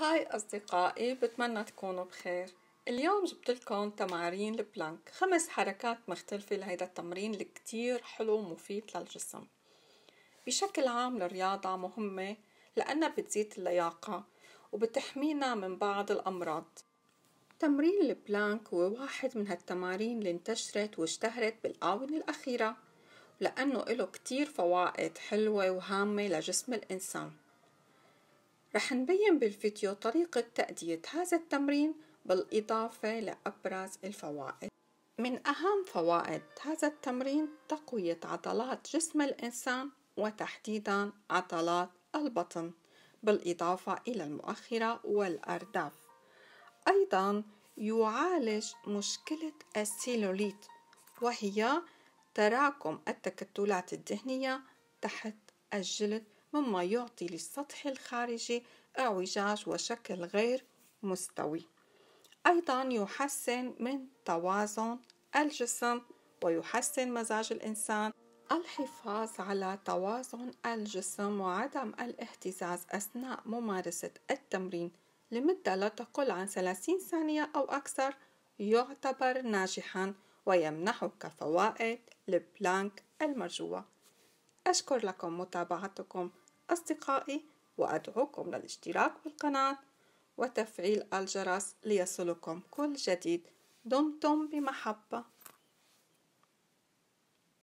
Hi أصدقائي بتمنى تكونوا بخير. اليوم جبت لكم تمارين ال plank. خمس حركات مختلفة لهيدا التمرين اللي كتير حلو ومفيد للجسم. بشكل عام الرياضة مهمة لأنها بتزيد اللياقة وبتحمينا من بعض الأمراض. تمرين ال plank هو واحد من هالتمارين اللي انتشرت واشتهرت بالآونة الأخيرة لأنه له كتير فوائد حلوة وهامة لجسم الإنسان. رح نبين بالفيديو طريقة تأدية هذا التمرين بالإضافة لأبرز الفوائد. من أهم فوائد هذا التمرين تقوية عضلات جسم الإنسان وتحديدا عضلات البطن بالإضافة إلى المؤخرة والأرداف. أيضا يعالج مشكلة السيلوليت وهي تراكم التكتلات الدهنية تحت الجلد مما يعطي للسطح الخارجي اعوجاج وشكل غير مستوي. أيضا يحسن من توازن الجسم ويحسن مزاج الإنسان. الحفاظ على توازن الجسم وعدم الاهتزاز أثناء ممارسة التمرين لمدة لا تقل عن 30 ثانية أو أكثر يعتبر ناجحا ويمنحك فوائد البلانك المرجوة. أشكر لكم متابعتكم أصدقائي وأدعوكم للاشتراك بالقناة وتفعيل الجرس ليصلكم كل جديد. دمتم بمحبة.